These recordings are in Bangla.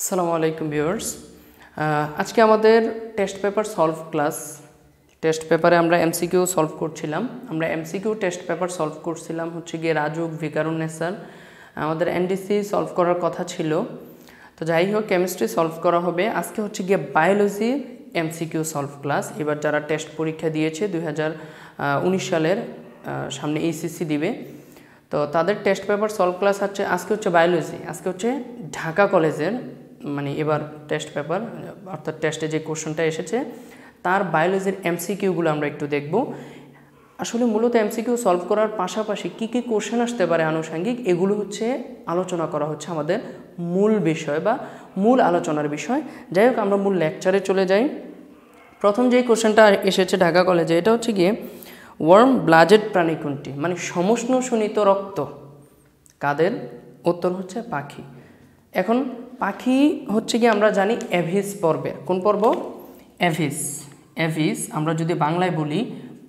আসসালামু আলাইকুম ভিউয়ার্স। আজকে আমাদের test paper solve class. Test পেপারে আমরা এমসিকিউ সলভ করছিলাম। আমরা এমসিকিউ টেস্ট পেপার সলভ করছিলাম হচ্ছে গিয়ে রাজুক ভিকারুন্নেসার আমাদের এনডিসি সলভ করার কথা ছিল। তো যাই হোক, কেমিস্ট্রি সলভ করা হবে। আজকে হচ্ছে গিয়ে বায়োলজি এমসিকিউ সলভ ক্লাস। এবার যারা টেস্ট পরীক্ষা দিয়েছে দু হাজার উনিশ সালের সামনে এইসিসি দিবে। তো তাদের টেস্ট পেপার সলভ ক্লাস হচ্ছে আজকে হচ্ছে বায়োলজি। আজকে হচ্ছে ঢাকা কলেজের মানে এবার টেস্ট পেপার অর্থাৎ টেস্টে যে কোশ্চেনটা এসেছে, তার বায়োলজির এমসিকিউগুলো আমরা একটু দেখব। আসলে মূলত এমসিকিউ সলভ করার পাশাপাশি কী কী কোশ্চেন আসতে পারে আনুষঙ্গিক, এগুলো হচ্ছে আলোচনা করা হচ্ছে আমাদের মূল বিষয় বা মূল আলোচনার বিষয়। যাই হোক, আমরা মূল লেকচারে চলে যাই। প্রথম যেই কোশ্চেনটা এসেছে ঢাকা কলেজে এটা হচ্ছে গিয়ে ওয়ার্ম ব্লাজেড প্রাণী কোনটি? মানে সমষ্ণ শোণিত রক্ত। কাদের? উত্তর হচ্ছে পাখি। এখন পাখি হচ্ছে কি আমরা জানি অ্যাভিস পর্বে। কোন পর্ব? অ্যাভিস অ্যাভিস আমরা যদি বাংলায় বলি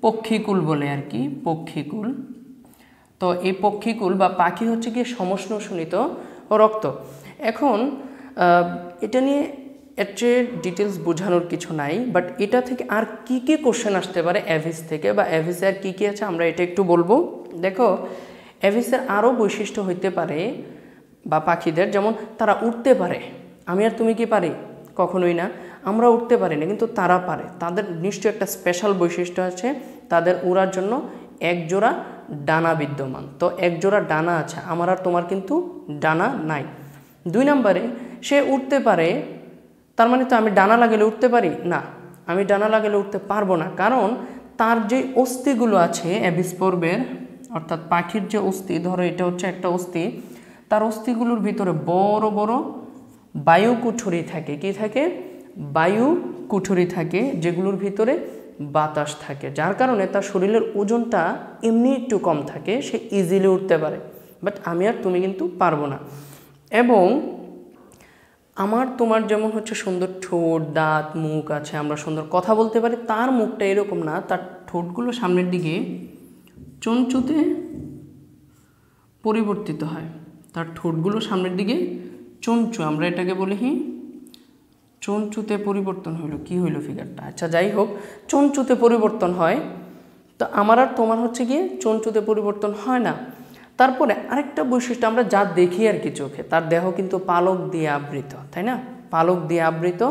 পক্ষীকুল বলে আর কি, পক্ষীকুল। তো এই পক্ষীকুল বা পাখি হচ্ছে কি সমষ্ণ শোণিত রক্ত। এখন এটা নিয়ে এর চেয়ে ডিটেলস বোঝানোর কিছু নাই বাট এটা থেকে আর কি কি কোশ্চেন আসতে পারে অ্যাভিস থেকে বা অ্যাভিসে আর কী কী আছে আমরা এটা একটু বলব। দেখো অ্যাভিসের আরও বৈশিষ্ট্য হইতে পারে বা পাখিদের যেমন তারা উঠতে পারে। আমি আর তুমি কি পারি? কখনোই না। আমরা উঠতে পারি না, কিন্তু তারা পারে। তাদের নিশ্চয় একটা স্পেশাল বৈশিষ্ট্য আছে। তাদের উড়ার জন্য এক জোড়া ডানা বিদ্যমান। তো এক জোড়া ডানা আছে, আমার আর তোমার কিন্তু ডানা নাই। দুই নম্বরে, সে উঠতে পারে, তার মানে তো আমি ডানা লাগালে উঠতে পারি? না, আমি ডানা লাগালে উঠতে পারব না। কারণ তার যে অস্থিগুলো আছে অ্যাবিস পর্বের অর্থাৎ পাখির যে অস্থি, ধরো এটা হচ্ছে একটা অস্থি তার অস্থিগুলোর ভিতরে বড় বড় বায়ু কুঠুরি থাকে। কি থাকে? বায়ু কুঠুরি থাকে, যেগুলোর ভিতরে বাতাস থাকে। যার কারণে তার শরীরের ওজনটা এমনি একটু কম থাকে, সে ইজিলি উঠতে পারে। বাট আমি আর তুমি কিন্তু পারব না। এবং আমার তোমার যেমন হচ্ছে সুন্দর ঠোঁট, দাঁত, মুখ আছে, আমরা সুন্দর কথা বলতে পারি, তার মুখটা এরকম না। তার ঠোঁটগুলো সামনের দিকে চঞ্চুতে পরিবর্তিত হয়। তার ঠোঁটগুলো সামনের দিকে চঞ্চু আমরা এটাকে বলি হি চঞ্চুতে পরিবর্তন হইল কি হইল ফিগারটা আচ্ছা যাই হোক চঞ্চুতে পরিবর্তন হয়। তো আমার আর তোমার হচ্ছে গিয়ে চঞ্চুতে পরিবর্তন হয় না। তারপরে আরেকটা বৈশিষ্ট্য আমরা যা দেখি আর কি চোখে, তার দেহ কিন্তু পালক দিয়ে আবৃত, তাই না? পালক দিয়ে আবৃত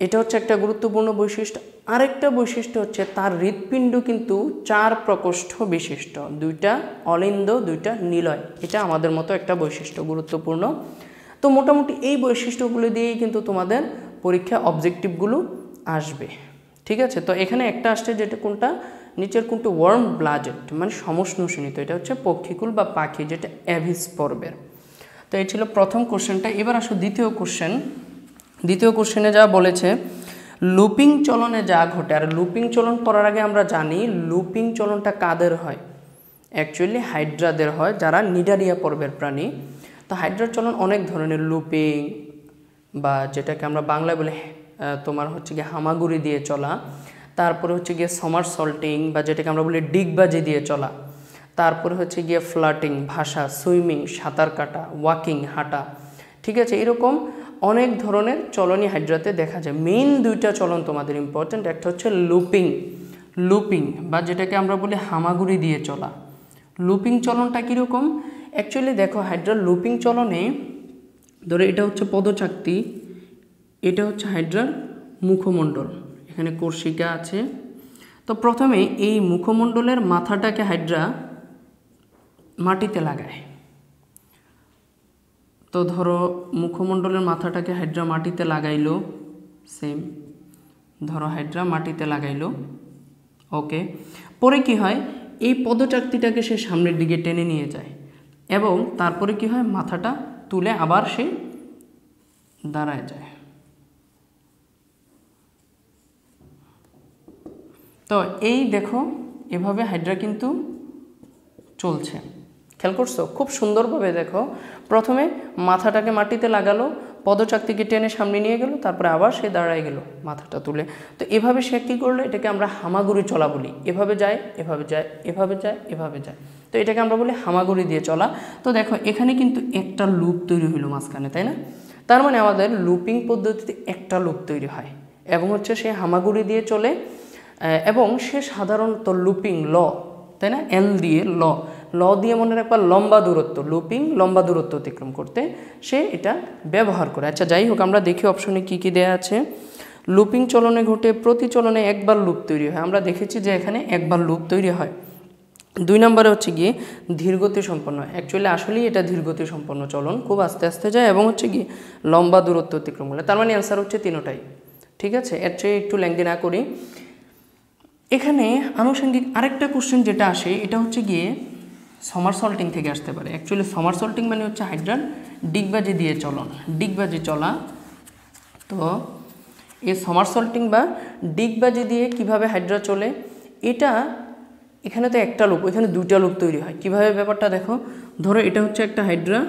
এটা হচ্ছে একটা গুরুত্বপূর্ণ বৈশিষ্ট্য। আরেকটা বৈশিষ্ট্য হচ্ছে তার হৃৎপিণ্ড কিন্তু চার প্রকোষ্ঠ বিশিষ্ট। দুইটা অলিন্দ, দুইটা নিলয়। এটা আমাদের মতো একটা বৈশিষ্ট্য, গুরুত্বপূর্ণ। তো মোটামুটি এই বৈশিষ্ট্যগুলো দিয়েই কিন্তু তোমাদের পরীক্ষা অবজেক্টিভগুলো আসবে। ঠিক আছে? তো এখানে একটা আসছে যেটা কোনটা? নিচের কোনটা ওয়ার্ম ব্লাজেট মানে সমষ্ণুষণিত এটা হচ্ছে পক্ষীকুল বা পাখি, যেটা অ্যাভিস পর্বের। তো এই ছিল প্রথম কোশ্চেনটা। এবার আসো দ্বিতীয় কোশ্চেন। দ্বিতীয় কোশ্চেনে যা বলেছে, লুপিং চলনে যা ঘটে, আর লুপিং চলন করার আগে আমরা জানি লুপিং চলনটা কাদের হয়? অ্যাকচুয়ালি হাইড্রাদের হয়, যারা নিডারিয়া পর্বের প্রাণী। তো হাইড্রার চলন অনেক ধরনের, লুপিং বা যেটাকে আমরা বাংলায় বলে তোমার হচ্ছে গিয়ে হামাগুড়ি দিয়ে চলা, তারপরে হচ্ছে গিয়ে সমার সল্টিং বা যেটাকে আমরা বলি ডিগবাজি দিয়ে চলা, তারপরে হচ্ছে গিয়ে ফ্লাটিং ভাষা সুইমিং সাঁতার কাটা ওয়াকিং হাঁটা, ঠিক আছে? এরকম অনেক ধরনের চলনই হাইড্রাতে দেখা যায়। মেইন দুইটা চলন তোমাদের ইম্পর্ট্যান্ট একটা হচ্ছে লুপিং লুপিং বা যেটাকে আমরা বলি হামাগুড়ি দিয়ে চলা। লুপিং চলনটা কীরকম? অ্যাকচুয়ালি দেখো হাইড্রার লুপিং চলনে ধরো এটা হচ্ছে পদচাকতি, এটা হচ্ছে হাইড্রার মুখমণ্ডল। এখানে কর্ষিকা আছে। তো প্রথমে এই মুখমণ্ডলের মাথাটাকে হাইড্রা মাটিতে লাগায়। তো ধরো মুখমণ্ডলের মাথাটাকে হাইড্রা মাটিতে লাগাইলো সেম ধরো হাইড্রা মাটিতে লাগাইলো ওকে পরে কি হয়, এই পদচাকতিটাকে সে সামনের দিকে টেনে নিয়ে যায় এবং তারপরে কি হয়, মাথাটা তুলে আবার সে দাঁড়ায় যায়। তো এই দেখো, এভাবে হাইড্রা কিন্তু চলছে। খেয়াল করছ? খুব সুন্দরভাবে দেখো। প্রথমে মাথাটাকে মাটিতে লাগালো, পদচাকতিকে টেনে সামনে নিয়ে গেল, তারপরে আবার সে দাঁড়ায় গেল মাথাটা তুলে। তো এভাবে সে কী করল? এটাকে আমরা হামাগুড়ি চলা বলি। এভাবে যায় এভাবে যায় এভাবে যায় এভাবে যায়। তো এটাকে আমরা বলি হামাগুড়ি দিয়ে চলা। তো দেখো, এখানে কিন্তু একটা লুপ তৈরি হইল মাঝখানে, তাই না? তার মানে আমাদের লুপিং পদ্ধতিতে একটা লুপ তৈরি হয় এবং হচ্ছে সে হামাগুড়ি দিয়ে চলে এবং সে সাধারণত লুপিং ল, তাই না? এল দিয়ে ল। ল দিয়ে মনে রাখবা লম্বা দূরত্ব লুপিং লম্বা দূরত্ব অতিক্রম করতে সে এটা ব্যবহার করে। আচ্ছা যাই হোক, আমরা দেখি অপশনে কি কি দেয়া আছে। লুপিং চলনে ঘটে, প্রতি চলনে একবার লুপ তৈরি হয়। আমরা দেখেছি যে এখানে একবার লুপ তৈরি হয়। দুই নম্বরে হচ্ছে গিয়ে ধীরগতি সম্পন্ন। অ্যাকচুয়ালি আসলেই এটা ধীরগতি সম্পন্ন চলন। খুব আস্তে আস্তে যায় এবং হচ্ছে গিয়ে লম্বা দূরত্ব অতিক্রম করে। তার মানে অ্যান্সার হচ্ছে তিনোটাই। ঠিক আছে? এর চেয়ে একটু ল্যাংদি না করি। এখানে আনুষঙ্গিক আরেকটা কোশ্চেন যেটা আসে, এটা হচ্ছে গিয়ে সমার সল্টিং থেকে আসতে পারে। অ্যাকচুয়ালি সমার সল্টিং মানে হচ্ছে হাইড্রাল ডিগবাজি দিয়ে চলন। ডিগবাজি চলা। তো এই সমার সল্টিং বা ডিগবাজি দিয়ে কীভাবে হাইড্রা চলে, এটা এখানে তো একটা লুপ এখানে দুইটা লুপ তৈরি হয়। কীভাবে ব্যাপারটা দেখো? ধরো এটা হচ্ছে একটা হাইড্রা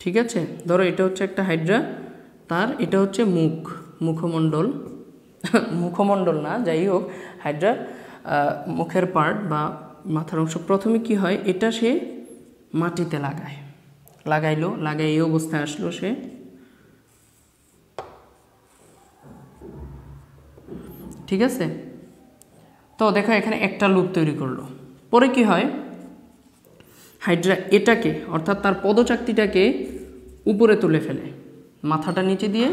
ঠিক আছে? ধরো এটা হচ্ছে একটা হাইড্রা তার এটা হচ্ছে মুখ, মুখমণ্ডল। মুখমণ্ডল না, যাই হোক হাইড্রা মুখের পার্ট বা মাথার অংশ। প্রথমে কি হয়, এটা সে মাটিতে লাগায়। লাগাইলো লাগাই এই অবস্থায় আসলো সে। ঠিক আছে? তো দেখো, এখানে একটা লুপ তৈরি করল। পরে কি হয়, হাইড্রা, এটাকে, অর্থাৎ তার পদচাকতিটাকে উপরে তুলে ফেলে। মাথাটা নিচে দিয়ে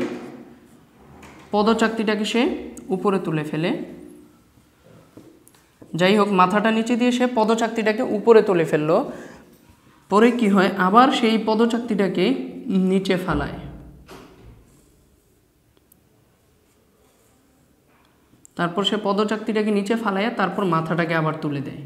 পদচাকতিটাকে সে উপরে তুলে ফেলে। যাই হোক, মাথাটা নিচে দিয়ে সে পদচাকতিটাকে উপরে তুলে ফেলল। পরে কি হয়, আবার সেই পদচাকতিটাকে নিচে ফালায়। তারপর সে পদচাকতিটাকে নিচে ফালাইয়া তারপর মাথাটাকে আবার তুলে দেয়।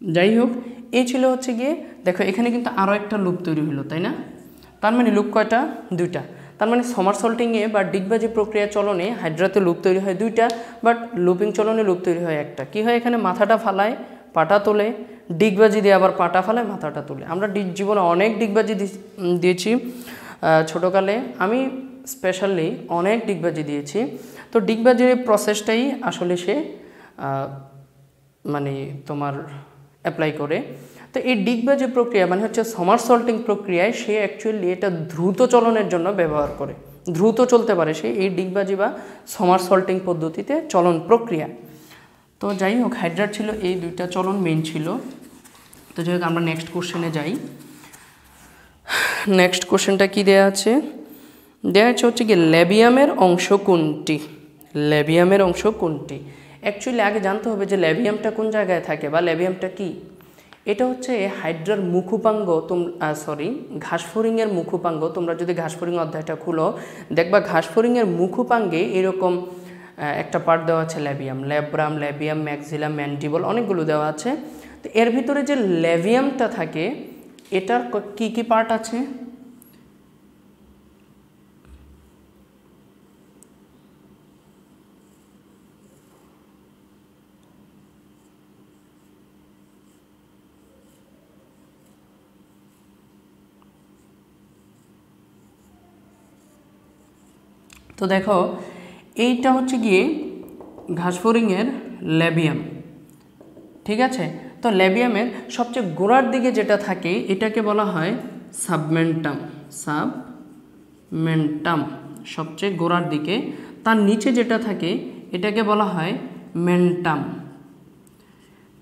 যাই হোক এই ছিল হচ্ছে গিয়ে, দেখো এখানে কিন্তু আরও একটা লুপ তৈরি হলো তাই না? তার মানে লুপ কয়টা? দুইটা। তার মানে সমার সল্টিংয়ে বা ডিগবাজি প্রক্রিয়া চলনে হাইড্রাতে লুপ তৈরি হয় দুইটা বাট লুপিং চলনে লুপ তৈরি হয় একটা। কি হয় এখানে? মাথাটা ফালায়, পাটা তোলে, ডিগবাজি দিয়ে আবার পাটা ফালায়, মাথাটা তোলে। আমরা জীবনে অনেক ডিগবাজি দিয়েছি ছোটোকালে। আমি স্পেশালি অনেক ডিগবাজি দিয়েছি। তো ডিগবাজির প্রসেসটাই আসলে সে মানে তোমার অ্যাপ্লাই করে। তো এই ডিগবাজি প্রক্রিয়া মানে হচ্ছে সমার সল্টিং প্রক্রিয়ায় সে অ্যাকচুয়ালি এটা দ্রুত চলনের জন্য ব্যবহার করে। দ্রুত চলতে পারে সে এই ডিগবাজি বা সমার সল্টিং পদ্ধতিতে চলন প্রক্রিয়া। তো যাই হোক, হাইড্রাট ছিল এই দুইটা চলন মেন ছিল। তো যাই হোক, আমরা নেক্সট কোশ্চেনে যাই। নেক্সট কোশ্চেনটা কি দেয়া আছে? দেয়া আছে হচ্ছে কি ল্যাবিয়ামের অংশ কোনটি? ল্যাবিয়ামের অংশ কোনটি? অ্যাকচুয়ালি আগে জানতে হবে যে ল্যাবিয়ামটা কোন জায়গায় থাকে বা ল্যাবিয়ামটা কি? এটা হচ্ছে হাইড্রার মুখোপাঙ্গ তোম সরি ঘাসফরিংয়ের মুখোপাঙ্গ। তোমরা যদি ঘাসফরিং অধ্যায়টা খুলো, দেখবা ঘাসফরিংয়ের মুখোপাঙ্গে এরকম একটা পার্ট দেওয়া আছে, labium. Labrum, labium, maxilla, mandible অনেকগুলো দেওয়া আছে। তো এর ভিতরে যে ল্যাভিয়ামটা থাকে, এটার কি কি পার্ট আছে? তো দেখো, এইটা হচ্ছে গিয়ে ঘাসফড়িংয়ের ল্যাবিয়াম, ঠিক আছে? তো ল্যাবিয়ামের সবচেয়ে গোড়ার দিকে যেটা থাকে, এটাকে বলা হয় সাবমেন্টাম সাবমেন্টাম, সবচেয়ে গোড়ার দিকে। তার নিচে যেটা থাকে, এটাকে বলা হয় মেন্টাম।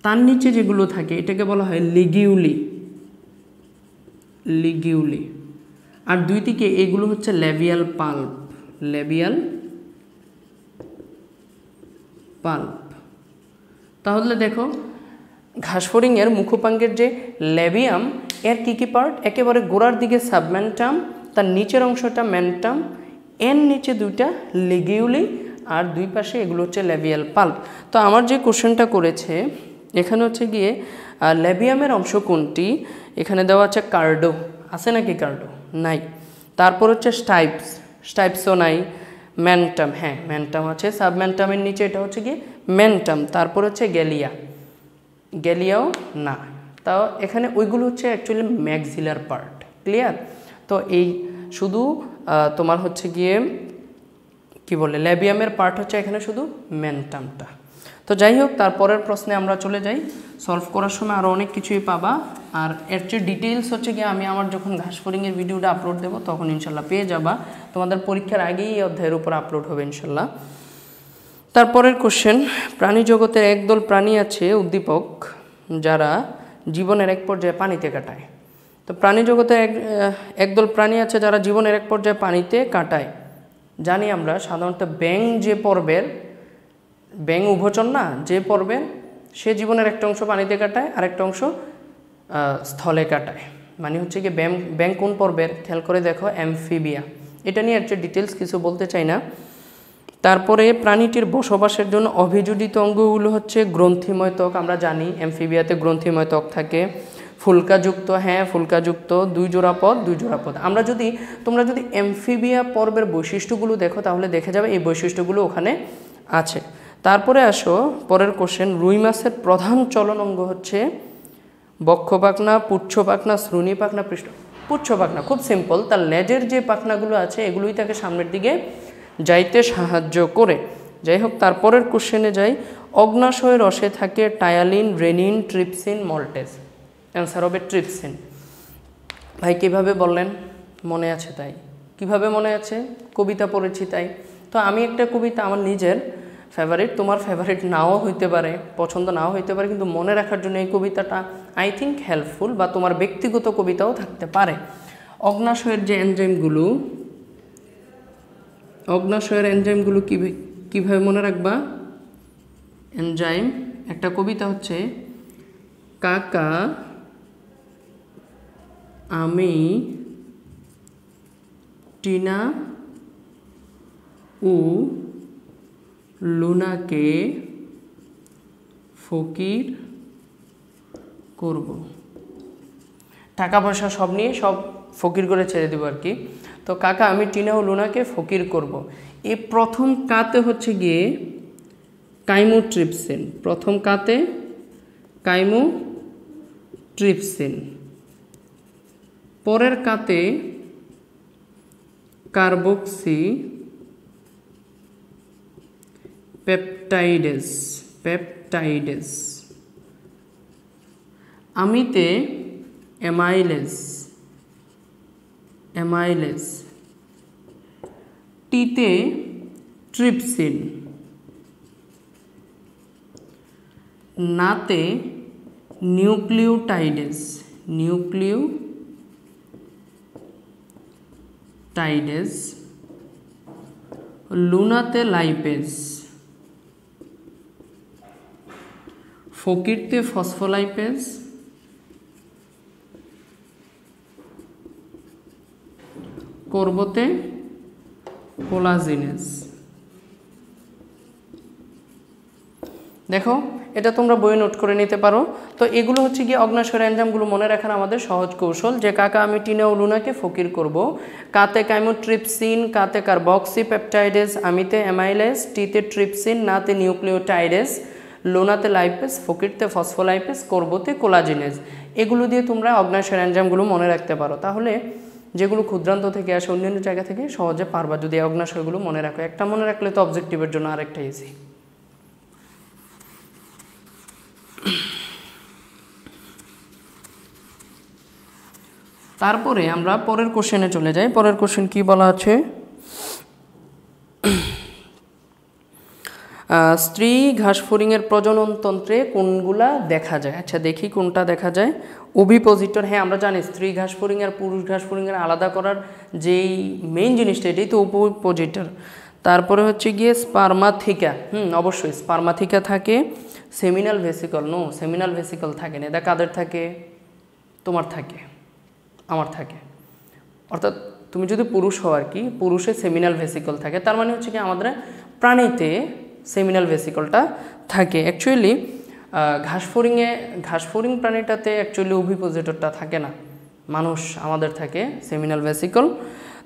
তার নিচে যেগুলো থাকে, এটাকে বলা হয় লিগিউলি লিগিউলি। আর দুই দিকে এগুলো হচ্ছে ল্যাবিয়াল পাল্প। ল্যাবিয়াল পাল্প তাহলে দেখো, ঘাসফড়িংয়ের মুখোপাঙ্গের যে ল্যাবিয়াম এর কী কী পার্ট একেবারে গোড়ার দিকে সাবমেন্টাম তার নিচের অংশটা ম্যান্টাম এর নিচে দুইটা লিগিউলি আর দুই পাশে এগুলো হচ্ছে ল্যাবিয়াল পাল্প তো আমার যে কোশ্চেনটা করেছে, এখানে হচ্ছে গিয়ে ল্যাবিয়ামের অংশ কোনটি? এখানে দেওয়া আছে কার্ডো আছে নাকি কার্ডো নাই। তারপর হচ্ছে স্টাইপস স্টাইপসও নাই ম্যান্টাম হ্যাঁ ম্যান্টাম আছে, সাবম্যান্টামের নিচে এটা হচ্ছে কি ম্যান্টাম, তারপর হচ্ছে গ্যালিয়া। গ্যালিয়াও না, তাও এখানে ওইগুলো হচ্ছে অ্যাকচুয়ালি ম্যাক্সিলার পার্ট ক্লিয়ার তো এই শুধু তোমার হচ্ছে গিয়ে কি বলে, ল্যাবিয়ামের পার্ট হচ্ছে এখানে শুধু ম্যান্টামটা। তো যাই হোক, তারপরের প্রশ্নে আমরা চলে যাই। সলভ করার সময় আরও অনেক কিছুই পাবা। আর এর চেয়ে ডিটেলস হচ্ছে কি আমি আমার যখন ঘাস ফরিংয়ের ভিডিওটা আপলোড দেবো, তখন ইনশাল্লাহ পেয়ে যাবা। তোমাদের পরীক্ষার আগেই এই অধ্যায়ের উপর আপলোড হবে ইনশাল্লাহ। তারপরের কোশ্চেন প্রাণী জগতের একদল প্রাণী আছে উদ্দীপক, যারা জীবনের এক পর্যায়ে পানিতে কাটায়। তো প্রাণী জগতে এক একদল প্রাণী আছে যারা জীবনের এক পর্যায়ে পানিতে কাটায়। জানি আমরা সাধারণত ব্যাং যে পর্বের ব্যাং উভচর না, যে পর্বের, সে জীবনের একটা অংশ পানিতে কাটায় আর একটা অংশ স্থলে কাটায়। মানে হচ্ছে কি ব্যাং ব্যাং কোন পর্বের? খেয়াল করে দেখো, অ্যামফিবিয়া। এটা নিয়ে একটা ডিটেলস কিছু বলতে চাই না। তারপরে প্রাণীটির বসবাসের জন্য অভিযোজিত অঙ্গগুলো হচ্ছে গ্রন্থিময় ত্বক, আমরা জানি অ্যামফিবিয়াতে গ্রন্থিময় ত্বক থাকে। ফুলকাযুক্ত হ্যাঁ ফুলকাযুক্ত, দুই জোড়া পদ, দুই জোড়া পদ। আমরা যদি, তোমরা যদি অ্যামফিবিয়া পর্বের বৈশিষ্ট্যগুলো দেখো, তাহলে দেখে যাবে এই বৈশিষ্ট্যগুলো ওখানে আছে। তারপরে আসো, পরের কোশ্চেন রুই মাছের প্রধান চলন অঙ্গ হচ্ছে বক্ষ পাখনা পুচ্ছ পাখনা শ্রুণী পাখনা পৃষ্ঠ পুচ্ছ পাখনা খুব সিম্পল তার লেজের যে পাখনাগুলো আছে, এগুলোই তাকে সামনের দিকে যাইতে সাহায্য করে। যাই হোক, তারপরের কোশ্চেনে যাই। অগ্নাশয় রসে থাকে ptyalin, renin, trypsin, maltase. Answer হবে ট্রিপসিন। ভাই, কীভাবে বললেন? মনে আছে তাই। কীভাবে মনে আছে? কবিতা পড়েছি তাই। তো আমি একটা কবিতা আমার নিজের ফেভারিট তোমার ফেভারিট নাও হইতে পারে, পছন্দ নাও হইতে পারে, কিন্তু মনে রাখার জন্য এই কবিতাটা আই থিঙ্ক হেল্পফুল বা তোমার ব্যক্তিগত কবিতাও থাকতে পারে। অগ্নাশয়ের যে এনজাইমগুলো অগ্নাশয়ের এনজাইমগুলো কীভাবে মনে রাখবা? এনজাইম একটা কবিতা হচ্ছে, কাকা, আমি টিনা ও লুনাকে ফকির করব। টাকা পয়সা সব নিয়ে সব ফকির করে ছেড়ে দেবো আর কি। তো কাকা, আমি টিনা ও লুনাকে ফকির করব। এই প্রথম কাতে হচ্ছে গিয়ে কাইমো ট্রিপসিন। প্রথম কাতে কাইমো ট্রিপসিন। পরের কাতে কার্বক্সি পেপটাইডেস পেপটাইডেস। আমিতে অ্যামাইলেস অ্যামাইলেস। টিতে ট্রিপসিন। নাতে নিউক্লিওটাইডেস নিউক্লিও টাইডেস লুনাতে লাইপেস। ফকিরতে ফসফোলাইপেস করবতে কোলাজিনেস। দেখো, এটা তোমরা বইয়ে নোট করে নিতে পারো। তো এগুলো হচ্ছে গিয়ে অগ্নাশয় এনজামগুলো মনে রাখার আমাদের সহজ কৌশল যে কাকা আমি টিনে ও লুনাকে ফকির করব। কাতে কাইমোট্রিপসিন, কাতে কার্বক্সি পেপটাইডেস আমিতে অ্যামাইলেস, টিতে ট্রিপসিন, নাতে নিউক্লিওটাইডেস। লোনাতে লাইপেস ফকিরতে ফসফোলাইপেস করবোতে কোলাজিনেস এগুলো দিয়ে তোমরা অগ্নাশয় এনজামগুলো মনে রাখতে পারো। তাহলে যেগুলো ক্ষুদ্রান্ত থেকে আসে, অন্যান্য জায়গা থেকে সহজে পারবা যদি অগ্নাশয়গুলো মনে রাখো। একটা মনে রাখলে তো অবজেক্টিভের জন্য আরেকটা ইজি তারপরে আমরা পরের কোশ্চেনে চলে যাই। পরের কোশ্চেন কি বলা আছে? স্ত্রী ঘাসফড়িংয়ের প্রজননতন্ত্রে কোনগুলা দেখা যায়? আচ্ছা দেখি কোনটা দেখা যায়। ওভিপোজিটর হ্যাঁ আমরা জানি স্ত্রী ঘাসফড়িং আর পুরুষ ঘাসফড়িংয়ের আলাদা করার যেই মেইন জিনিসটা, এটাই তো ওভিপোজিটর তারপরে হচ্ছে গিয়ে স্পার্মাথিকা, হুম, অবশ্যই স্পার্মাথিকা থাকে। Seminal vesicle, no, seminal vesicle থাকে না। এটা কাদের থাকে? তোমার থাকে, আমার থাকে। অর্থাৎ তুমি যদি পুরুষ হও আর কি, পুরুষের সেমিনাল ভেসিকল থাকে, তার মানে হচ্ছে কি আমাদের প্রাণীতে সেমিনাল ভেসিকলটা থাকে। অ্যাকচুয়ালি ঘাসফড়িংয়ে ঘাসফড়িং প্রাণীটাতে অ্যাকচুয়ালি অভিপোজিটরটা থাকে না। মানুষ আমাদের থাকে সেমিনাল ভেসিকল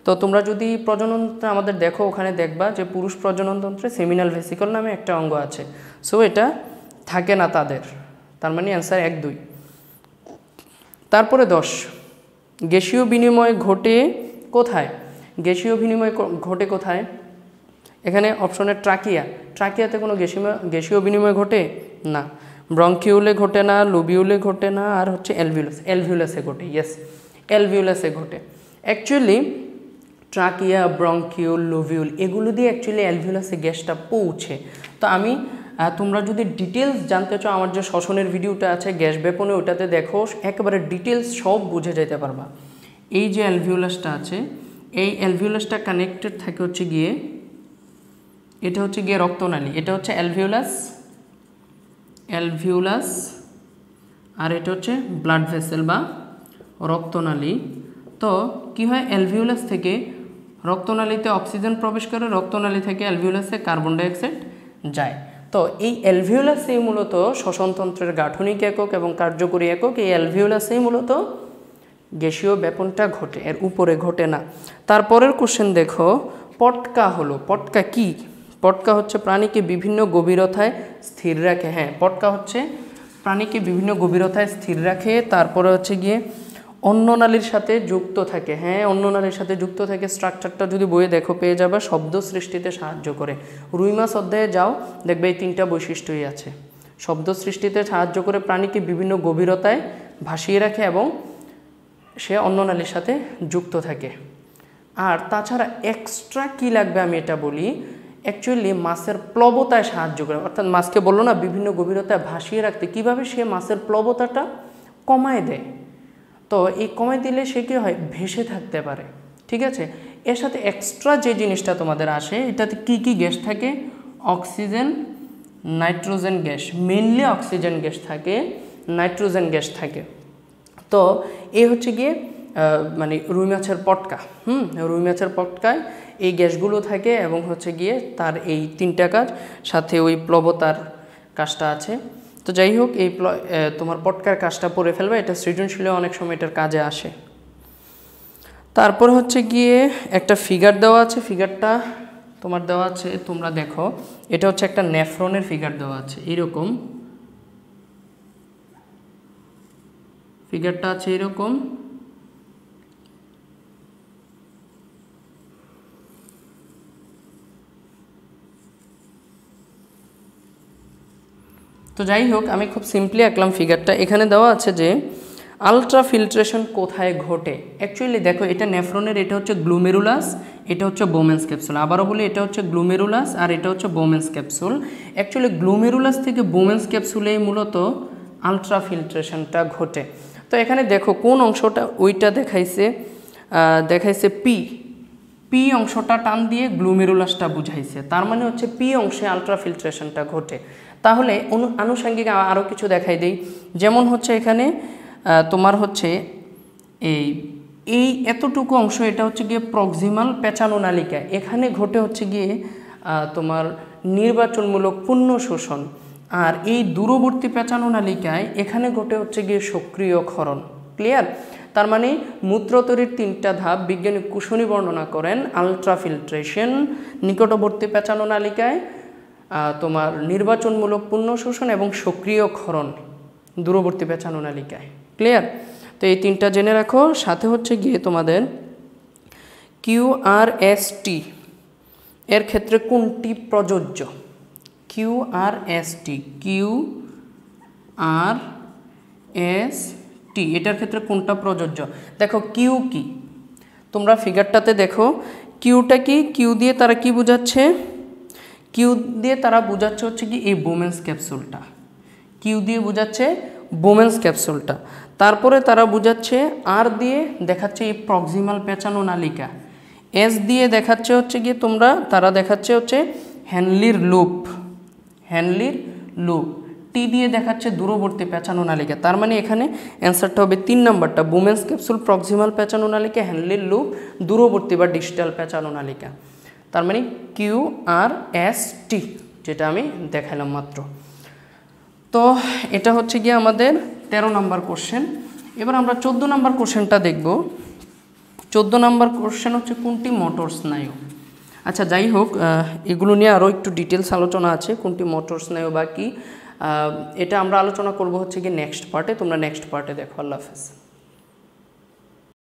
তো তোমরা যদি প্রজননটা আমাদের দেখো, ওখানে দেখবা যে পুরুষ প্রজননতন্ত্রে সেমিনাল ভেসিকল নামে একটা অঙ্গ আছে। সো এটা থাকে না তাদের। তার মানে অ্যান্সার এক, দুই। তারপরে দশ। গ্যাসীয় বিনিময় ঘটে কোথায়? গ্যাসীয় বিনিময় ঘটে কোথায়? এখানে অপশনে ট্রাকিয়া ট্রাকিয়াতে কোনো গ্যাসীয় গ্যাসীয় বিনিময় ঘটে? না। ব্রঙ্কিউলে ঘটে না লুবিউলে ঘটে না, আর হচ্ছে এলভিউলাস এলভিউলাসে ঘটে ইয়েস এলভিউলাসে ঘটে। অ্যাকচুয়ালি ট্রাকিয়া ব্রঙ্কিউল লুভিউল এগুলো দিয়ে অ্যাকচুয়ালি অ্যালভিউলাসে গ্যাসটা পৌঁছে। তো আমি তোমরা যদি ডিটেলস জানতে চাও, আমার যে শ্বসনের ভিডিওটা আছে, গ্যাস বেপনে ওটাতে দেখো, একেবারে ডিটেলস সব বুঝে যেতে পারবা। এই যে অ্যালভিউলাসটা আছে, এই অ্যালভিউলাসটা কানেক্টেড থাকে হচ্ছে গিয়ে এটা হচ্ছে গিয়ে রক্তনালী, এটা হচ্ছে অ্যালভিউলাস অ্যালভিউলাস আর এটা হচ্ছে ব্লাড ভেসেল বা রক্তনালী। তো কি হয় অ্যালভিউলাস থেকে রক্তনালীতে অক্সিজেন প্রবেশ করে, রক্তনালী থেকে অ্যালভিউলাসে কার্বন ডাইঅক্সাইড যায়। তো এই অ্যালভিউলাসেই মূলত শ্বসনতন্ত্রের গাঠনিক একক এবং কার্যকরী একক। এই অ্যালভিউলাসেই মূলত গ্যাসীয় ব্যাপনটা ঘটে, এর উপরে ঘটে না। তারপরের কোশ্চেন দেখো, পটকা হলো, পটকা কি? পটকা হচ্ছে প্রাণীকে বিভিন্ন গভীরতায় স্থির রাখে হ্যাঁ পটকা হচ্ছে প্রাণীকে বিভিন্ন গভীরতায় স্থির রাখে, তারপরে হচ্ছে গিয়ে অন্য নালীর সাথে যুক্ত থাকে হ্যাঁ অন্য নালীর সাথে যুক্ত থাকে, স্ট্রাকচারটা যদি বইয়ে দেখো পেয়ে যাবে, শব্দ সৃষ্টিতে সাহায্য করে। রুই মাছ অধ্যায়ে যাও, দেখবে এই তিনটা বৈশিষ্ট্যই আছে। শব্দ সৃষ্টিতে সাহায্য করে প্রাণীকে বিভিন্ন গভীরতায় ভাসিয়ে রাখে এবং সে অন্য নালীর সাথে যুক্ত থাকে। আর তাছাড়া এক্সট্রা কি লাগবে আমি এটা বলি? অ্যাকচুয়ালি মাছের প্লবতায় সাহায্য করে। অর্থাৎ মাছকে বলল না, বিভিন্ন গভীরতায় ভাসিয়ে রাখতে। কীভাবে সে মাছের প্লবতাটা কমায় দেয়? তো এই কমায় দিলে সে কী হয়? ভেসে থাকতে পারে। ঠিক আছে? এর সাথে এক্সট্রা যে জিনিসটা তোমাদের আসে, এটাতে কি কি গ্যাস থাকে? Oxygen, nitrogen gas. Mainly oxygen gas থাকে, নাইট্রোজেন গ্যাস থাকে। তো এ হচ্ছে গিয়ে মানে রুই মাছের পটকা। হুম? রুই মাছের পটকায় এই গ্যাসগুলো থাকে এবং হচ্ছে গিয়ে তার এই তিনটা কাজ, সাথে ওই প্লবতার কাজটা আছে। তো যাই হোক, এই তোমার পটকার কাজটা পরে ফেলবে, এটা সৃজনশীলে অনেক সময় এটার কাজে আসে। তারপর হচ্ছে গিয়ে একটা ফিগার দেওয়া আছে, ফিগারটা তোমার দেওয়া আছে, তোমরা দেখো। এটা হচ্ছে একটা নেফ্রনের ফিগার দেওয়া আছে, এরকম। ফিগারটা আছে এরকম। তো যাই হোক, আমি খুব সিম্পলি আঁকলাম ফিগারটা এখানে দেওয়া আছে যে আলট্রা ফিল্ট্রেশন কোথায় ঘটে? অ্যাকচুয়ালি দেখো, এটা নেফ্রনের, এটা হচ্ছে গ্লুমেরুলাস এটা হচ্ছে বোমেন্স ক্যাপসুল আবারও বলি, এটা হচ্ছে গ্লুমেরুলাস আর এটা হচ্ছে বোমেন্স ক্যাপসুল অ্যাকচুয়ালি গ্লুমেরুলাস থেকে বোমেন্স ক্যাপসুলেই মূলত আলট্রা ফিল্ট্রেশনটা ঘটে। তো এখানে দেখো, কোন অংশটা ওইটা দেখাইছে দেখাইছে পি পি অংশটা টান দিয়ে গ্লুমেরুলাসটা বুঝাইছে। তার মানে হচ্ছে পি অংশে আলট্রা ফিল্ট্রেশনটা ঘটে। তাহলে অনু আনুষঙ্গিক আরও কিছু দেখাই দিই। যেমন হচ্ছে এখানে তোমার হচ্ছে এই এই এতটুকু অংশ এটা হচ্ছে গিয়ে প্রক্সিমাল পেঁচানো নালিকা। এখানে ঘটে হচ্ছে গিয়ে তোমার নির্বাচনমূলক পুণ্য শোষণ। আর এই দূরবর্তী পেঁচানো নালিকায় এখানে ঘটে হচ্ছে গিয়ে সক্রিয় ক্ষরণ। ক্লিয়ার তার মানে মূত্র তৈরির তিনটা ধাপ বিজ্ঞানী কুশনী বর্ণনা করেন আলট্রাফিল্ট্রেশন নিকটবর্তী পেঁচানো নালিকায় তোমার নির্বাচনমূলক পুণ্য শোষণ এবং সক্রিয় ক্ষরণ দূরবর্তী পেঁচানো নালিকায়। ক্লিয়ার তো এই তিনটা জেনে রাখো, সাথে হচ্ছে গিয়ে তোমাদের কিউ আর এস টি এর ক্ষেত্রে কোনটি প্রযোজ্য? Q R S T Q R S T এটার ক্ষেত্রে কোনটা প্রযোজ্য? দেখো কিউ কি? তোমরা ফিগারটাতে দেখো কিউটা কি? কিউ দিয়ে তারা কি বোঝাচ্ছে? কিউ দিয়ে তারা বোঝাচ্ছে হচ্ছে কি এই বোমেন্স ক্যাপসুলটা। কিউ দিয়ে বোঝাচ্ছে বোমেন্স ক্যাপসুলটা। তারপরে তারা বোঝাচ্ছে আর দিয়ে দেখাচ্ছে এই প্রক্সিমাল পেঁচানো নালিকা। এস দিয়ে দেখাচ্ছে হচ্ছে গিয়ে তোমরা, তারা দেখাচ্ছে হচ্ছে হ্যানলির লুপ। হ্যানলির লুপ। টি দিয়ে দেখাচ্ছে দূরবর্তী পেঁচানো নালিকা। তার মানে এখানে অ্যান্সারটা হবে তিন নাম্বারটা। বুমেন্স ক্যাপসুল, প্রক্সিমাল পেঁচানো নালিকা হ্যানলির লুপ, দূরবর্তী বা ডিজিটাল পেঁচানো নালিকা। তার মানে কিউ আর এস টি যেটা আমি দেখালাম মাত্র। তো এটা হচ্ছে গিয়ে আমাদের তেরো নাম্বার কোশ্চেন এবার আমরা চোদ্দ নাম্বার কোশ্চেনটা দেখব। চোদ্দ নাম্বার কোশ্চেন হচ্ছে কোনটি মোটর স্নায়ু? আচ্ছা যাই হোক এগুলো নিয়ে আরও একটু ডিটেলস আলোচনা আছে, কোনটি মোটর স্নায়ু বা কি। এটা আমরা আলোচনা করব হচ্ছে গিয়ে নেক্সট পার্টে তোমরা নেক্সট পার্টে দেখো, আল্লাহ হাফেজ।